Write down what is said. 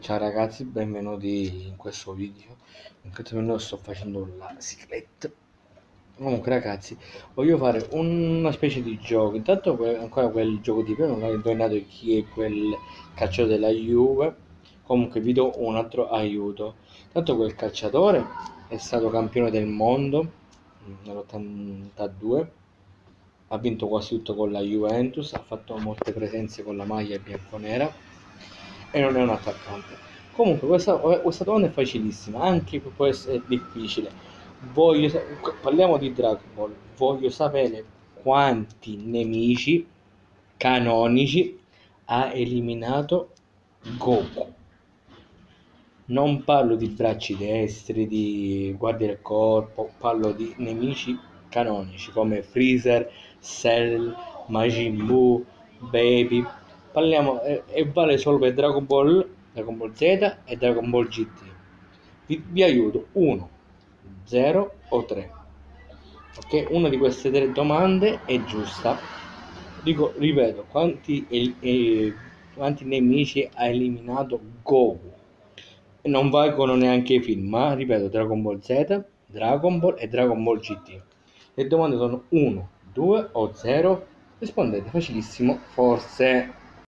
Ciao ragazzi, benvenuti in questo video. In questo momento sto facendo la cicletta. Comunque ragazzi, voglio fare una specie di gioco. Intanto ancora quel gioco di prima, non ho indovinato chi è quel calciatore della Juve. Comunque vi do un altro aiuto. Intanto quel calciatore è stato campione del mondo nell'82 ha vinto quasi tutto con la Juventus, ha fatto molte presenze con la maglia bianconera e non è un attaccante. Comunque questa, questa domanda è facilissima, anche può essere difficile. Voglio, parliamo di Dragon Ball, voglio sapere quanti nemici canonici ha eliminato Goku. Non parlo di bracci destri, di guardie del corpo, parlo di nemici canonici come Freezer, Cell, Majin Buu, Baby. Parliamo e, e vale solo per Dragon Ball, Dragon Ball Z e Dragon Ball GT. Vi, vi aiuto 1, 0 o 3. Ok, una di queste tre domande è giusta. Dico, ripeto, quanti, eh, quanti nemici ha eliminato Goku? non valgono neanche i film, ma ripeto, Dragon Ball Z, Dragon Ball e Dragon Ball GT. Le domande sono 1, 2 o 0? Rispondete facilissimo, forse.